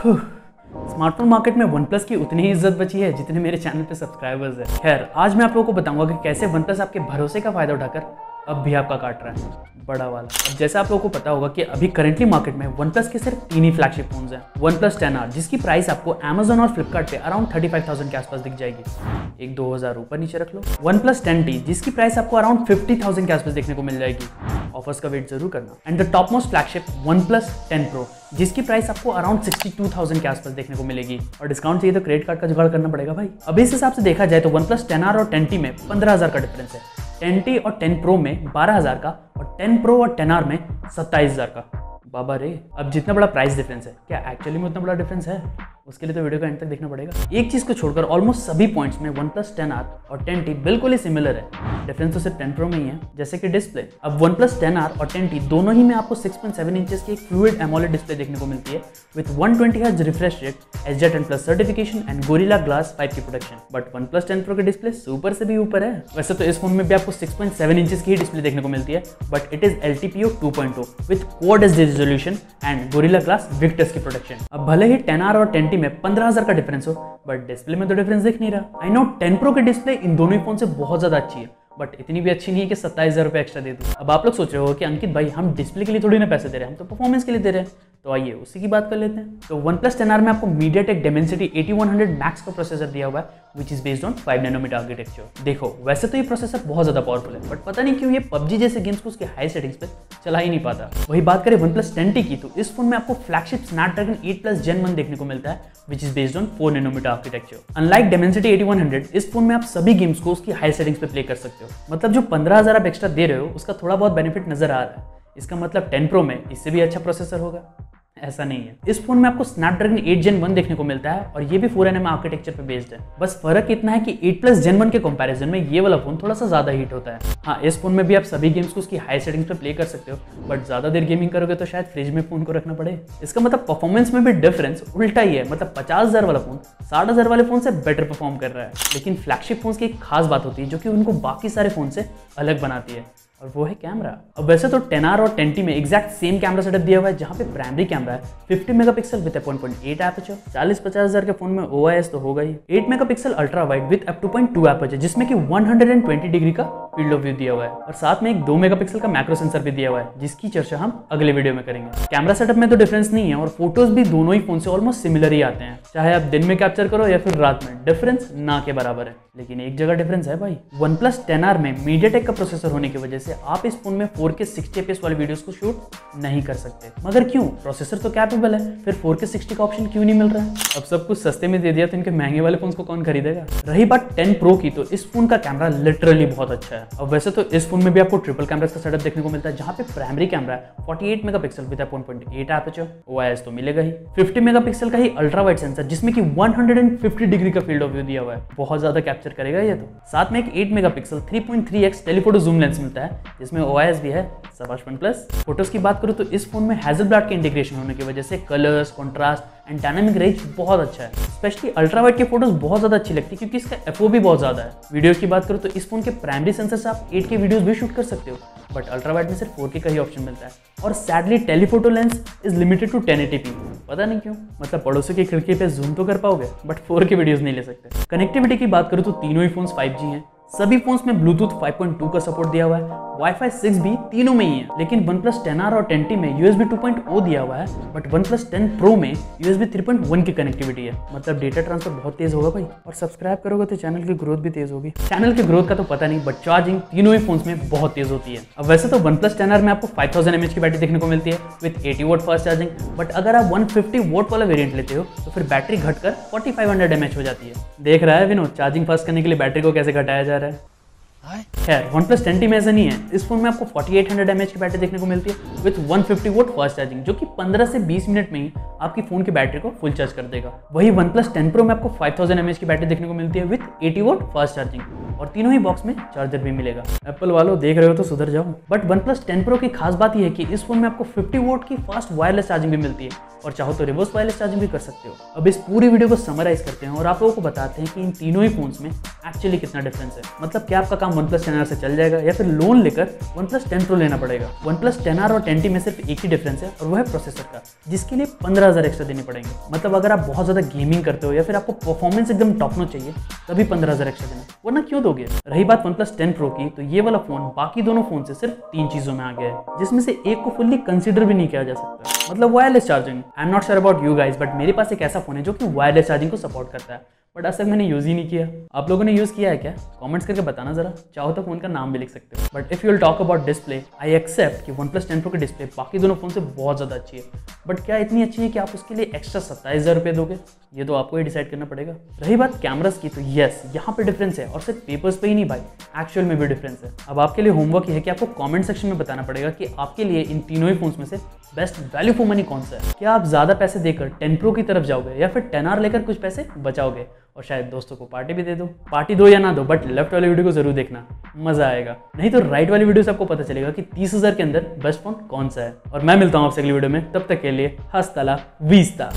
Smartphone market में one plus की उतनी ही इज़्ज़त बची है जितने मेरे चैनल पे सब्सक्राइबर्स है। खैर, आज मैं आप लोगों को बताऊँगा कि कैसे वन प्लस आपके भरोसे का फ़ायदा उठाकर अब भी आपका काट रहा है। बड़ा वाला। अब जैसे आप लोगों को पता होगा कि अभी करेंटली मार्केट में वन प्लस के सिर्फ़ तीन ही फ्लैगशिप फ़ोन हैं। वन प्लस टेन आर जिसकी प्राइस आपको अमेजोन और फ्लिपकार्ट पे अराउंड थर्टी फाइव थाउज़ेंड के आसपास दिख जाएगी। एक दो हज़ार ऊपर नीचे रख लो। वन प्लस टेन टी जिसकी प्राइस आपको अराउंड फिफ्टी थाउज़ेंड के आसपास देखने को मिल जाएगी। ऑफर्स का वेट ज़रूर करना। And the top most flagship OnePlus ten pro जिसकी प्राइस आपको अराउंड सिक्सटी टू थाउज़ेंड के आसपास देखने को मिलेगी। और डिस्काउंट चाहिए तो क्रेडिट कार्ड का जुगाड़ करना पड़ेगा भाई। अभी इस हिसाब से देखा जाए तो वन प्लस टेन आर और टेन टी में पंद्रह हज़ार का डिफरेंस है। टेन टी और टेन प्रो में बारह हज़ार का और टेन प्रो और टेन आर में सत्ताईस हज़ार का। बाबा रे, अब जितना बड़ा प्राइस डिफरेंस है, क्या एक्चुअली में उतना बड़ा डिफरेंस है? उसके लिए तो वीडियो का एंड तक देखना पड़ेगा। एक चीज़ को छोड़कर ऑलमोस्ट सभी पॉइंट्स में वन प्लस टेन आर और टेन टी बिल्कुल ही सिमिलर है। डिफरेंस तो सिर्फ़ टेन प्रो में ही है, जैसे कि डिस्प्ले अब वन प्लस टेन आर और टेन टी दोनों ही में आपको सिक्स पॉइंट सेवन इंचेस की फ्लूड एमोलेड डिस्प्ले देखने को मिलती है with one twenty hertz refresh rate H ten plus certification and Gorilla glass five की production but OnePlus ten pro की डिस्प्ले सुपर से भी ऊपर है। वैसे तो इस फ़ोन में भी आपको सिक्स पॉइंट सेवन इंचेस की ही डिस्प्ले देखने को मिलती है but it is L T P O two point two with code S resolution and Gorilla glass Victus की प्रोडक्शन अब भले ही टेन आर और टेन टी में पंद्रह हज़ार का डिफरेंस हो बट डिस्प्ले में तो डिफरेंस दिख नहीं रहा। आई नो टेन प्रो के डिस्प्ले इन दोनों ही फ़ोन से बहुत ज़्यादा अच्छी है बट इतनी भी अच्छी नहीं है कि सत्ताईस हज़ार रुपये एक्स्ट्रा दे दूँ। अब आप लोग सोच रहे हो कि अंकित भाई, हम डिस्प्ले के लिए थोड़ी ना पैसे दे रहे हैं, हम तो परफॉर्मेंस के लिए दे रहे हैं। तो आइए उसी की बात कर लेते हैं। तो वन प्लस टेन आर में आपको MediaTek Dimensity eighty one hundred max का प्रोसेसर दिया हुआ है which is based on five nanometre architecture देखो, वैसे तो ये प्रोसेसर बहुत ज़्यादा पावरफुल है बट पता नहीं क्यों ये पबजी जैसे गेम्स को उसके हाई सेटिंग्स पे चला ही नहीं पाता। वही बात करें वन प्लस टेन की तो इस फ़ोन में आपको flagship Snapdragon eight plus Gen one देखने को मिलता है which is based on four nanometre architecture unlike Dimensity eighty one hundred इस फ़ोन में आप सभी गेम्स को उसकी हाई सेटिंग्स पे प्ले कर सकते हो। मतलब जो पंद्रह हज़ार आप एक्स्ट्रा दे रहे हो, उसका थोड़ा बहुत बेनिफिट नज़र आ रहा है। इसका मतलब टेन प्रो में इससे भी अच्छा प्रोसेसर होगा। ऐसा नहीं है। इस फ़ोन में आपको स्नैपड्रैगन 8 जेन 1 देखने को मिलता है और ये भी फोर एन आर्किटेक्चर पे बेस्ड है। बस फ़र्क इतना है कि 8 प्लस जेन 1 के कंपैरिजन में ये वाला फ़ोन थोड़ा सा ज़्यादा हीट होता है। हाँ इस फ़ोन में भी आप सभी गेम्स को उसकी हाई सेटिंग्स पे प्ले कर सकते हो बट ज़्यादा देर गेमिंग करोगे तो शायद फ्रिज में फ़ोन को रखना पड़े। इसका मतलब परफॉर्मेंस में भी डिफरेंस उल्टा ही है मतलब पचास वाला फ़ोन साठ वाले फ़ोन से बेटर परफॉर्म कर रहा है। लेकिन फ्लैगशिप फ़ोन की एक खास बात होती है जो कि उनको बाकी सारे फ़ोन से अलग बनाती है। और वो है कैमरा अब वैसे तो टेन आर और टेन टी में एक्जैक्ट सेम कैमरा सेटअप दिया हुआ है, जहाँ पे प्राइमरी कैमरा है। 50 मेगापिक्सल विद 1.8 एपर्चर 40 पचास हज़ार के फ़ोन में ओआईएस तो होगा ही। 8 megapixel ultra wide with F 2.2 aperture जिसमें कि 120 डिग्री का फ़ील्ड ऑफ़ व्यू दिया हुआ है। और साथ में एक दो मेगापिक्सल का मैक्रो सेंसर भी दिया हुआ है, जिसकी चर्चा हम अगले वीडियो में करेंगे। कैमरा सेटअप में तो डिफरेंस नहीं है और फ़ोटोज़ भी दोनों ही फ़ोन से ऑलमोस्ट सिमिलर ही आते हैं। चाहे आप दिन में कैप्चर करो या फिर रात में डिफरेंस ना के बराबर है। लेकिन एक जगह डिफरेंस है भाई। वन प्लस टेन में मीडिया का प्रोसेसर होने की वजह से आप इस फ़ोन में 4K 60 एपीएस वाले वीडियोस को शूट नहीं कर सकते। मगर क्यों? प्रोसेसर तो कैपेबल है। फिर 4K 60 का ऑप्शन क्यों नहीं मिल रहा है? अब सब कुछ सस्ते में दे दिया तो इनके महँगे वाले फ़ोन को कौन खरीदेगा? रही बात 10 प्रो की तो इस फ़ोन का कैमरा लिटरली बहुत अच्छा है। अब वैसे तो इस फ़ोन में भी आपको ट्रिपल कैमरा का सेटअप देखने को मिलता है, जहाँ पे प्राइमरी कैमरा है। 48 मेगापिक्सल विद 1.8 एपर्चर ओआईएस तो मिलेगा ही। 50 मेगापिक्सल का ही अल्ट्रा वाइड सेंसर जिसमें कि 150 डिग्री का फ़ील्ड ऑफ़ व्यू दिया हुआ है। बहुत ज़्यादा कैप्चर करेगा ये तो। साथ में एक 8 megapixel 3.3x telephoto zoom lens मिलता है। जिसमें ओआईएस भी है सबाश वन प्लस फ़ोटोज़ की बात करूँ तो इस फ़ोन में हैजल ब्लाट के इंटीग्रेशन होने की वजह से colours contrast and dynamic range बहुत अच्छा है। स्पेशली अल्ट्रा वाइड की फ़ोटोज़ बहुत ज़्यादा अच्छी लगती है क्योंकि इसका एफ़ भी बहुत ज़्यादा है। वीडियो की बात करूँ तो इस फ़ोन के प्राइमरी सेंसर से आप एट के वीडियोज़ भी शूट कर सकते हो। बट अल्ट्रा वाइड में सिर्फ़ फोर का ही ऑप्शन मिलता है। और sadly telephoto lens is limited to ten पता नहीं क्यों? मतलब पड़ोसों की खिड़की पे जूम तो कर पाओगे बट फोर के वीडियोज़ नहीं ले सकते। कनेक्टिविटी की बात करूँ तो तीनों ही फ़ोन फाइव हैं। सभी फोन्स में ब्लूटूथ 5.2 का सपोर्ट दिया हुआ है। वाईफाई 6 भी तीनों में ही है, लेकिन वन प्लस टेन आर और टेन टी में यूएसबी 2.0 दिया हुआ है but one plus ten pro में यूएसबी 3.1 की कनेक्टिविटी है। मतलब डेटा ट्रांसफ़र बहुत तेज होगा भाई, और सब्सक्राइब करोगे तो चैनल की ग्रोथ भी तेज होगी। चैनल की ग्रोथ का तो पता नहीं बट चार्जिंग तीनों ही फ़ोन में बहुत तेज होती है। अब वैसे तो वन प्लस टेन आर में आपको फाइव थाउज़ेंड एमएच की बैटरी देखने को मिलती है with eighty watt fast charging but अगर आप वन फिफ्टी वोट वाला वेरियंट लेते हो तो फिर बैटरी घटकर फोर्टी फाइव हंड्रेड हो जाती है। देख रहा है विनोद चार्जिंग फास्ट करने के लिए बैटरी को कैसे घटाया जा रहा है? खैर वन प्लस टेन में ऐसा नहीं है। इस फ़ोन में आपको 4800 हंड्रेड एमएच की बैटरी देखने को मिलती है with 150 fifty watt fast charging जो कि 15 से 20 मिनट में ही आपकी फ़ोन की बैटरी को फुल चार्ज कर देगा। वही वन प्लस टेन प्रो में आपको 5000 थाउज़ेंड की बैटरी देखने को मिलती है विथ 80 वोट फास्ट चार्जिंग और तीनों ही बॉक्स में चार्जर भी मिलेगा। एप्पल वालों, देख रहे हो तो सुधर जाओ। But one plus ten pro की खास बात यह है कि इस फ़ोन में आपको फिफ्टी वोट की फास्ट वायरलेस चार्जिंग भी मिलती है और चाहो तो रिवर्स वायरलेस चार्जिंग भी कर सकते हो। अब इस पूरी वीडियो को समराइज करते हैं और आप लोगों को बताते हैं कि इन तीनों ही फ़ोन में एक्चुअली कितना डिफरेंस है? मतलब क्या आपका काम वन प्लस टेन आर से चल जाएगा या फिर लोन लेकर वन प्लस टेन प्रो लेना पड़ेगा? वन प्लस टेन आर और टेन टी में सिर्फ़ एक ही डिफरेंस है और वो है प्रोसेसर का, जिसके लिए पंद्रह हज़ार एक्स्ट्रा देने पड़ेंगे। मतलब अगर आप बहुत ज़्यादा गेमिंग करते हो या फिर आपको परफॉर्मेंस एकदम टॉप नो चाहिए, तभी पंद्रह हज़ार एक्स्ट्रा देना। वरना क्यों दोगे? रही बात वन प्लस टेन प्रो की तो ये वाला फ़ोन बाकी दोनों फ़ोन से सिर्फ़ तीन चीज़ों में आ गया है, जिसमें से एक को फुल्ली कंसिडर भी नहीं किया जा सकता। मतलब wireless charging I am not sure about you guys but मेरे पास एक ऐसा फ़ोन है जो कि वायरलेस चार्जिंग को सपोर्ट करता है। बट आज तक मैंने यूज़ ही नहीं किया। आप लोगों ने यूज़ किया है क्या? कमेंट्स करके बताना जरा। चाहो तो फ़ोन का नाम भी लिख सकते हो। But if you will talk about display I accept कि वन प्लस टेन प्रो की डिस्प्ले बाकी दोनों फ़ोन से बहुत ज़्यादा अच्छी है। बट क्या इतनी अच्छी है कि आप उसके लिए एक्स्ट्रा सत्ताईस हज़ार रुपये दोगे? ये तो आपको ही डिसाइड करना पड़ेगा। रही बात कैमरास की तो येस यहाँ पे डिफरेंस है। और सिर्फ़ पेपर्स पे ही नहीं भाई। एक्चुअल में भी डिफरेंस है। अब आपके लिए होमवर्क ये है कि आपको कमेंट सेक्शन में बताना पड़ेगा कि आपके लिए इन तीनों ही फोन्स में से बेस्ट वैल्यू फॉर मनी कौन सा है। क्या आप ज़्यादा पैसे देकर टेन प्रो की तरफ़ जाओगे या फिर टेन आर लेकर कुछ पैसे बचाओगे? और शायद दोस्तों को पार्टी भी दे दो। पार्टी दो या ना दो बट लेफ़्ट वाली वीडियो को ज़रूर देखना। मज़ा आएगा। नहीं तो राइट वाली वीडियो से आपको पता चलेगा कि तीस हज़ार के अंदर बेस्ट फ़ोन कौन सा है। और मैं मिलता हूँ आपसे अगली वीडियो में। तब तक के लिए हस्तला वीसता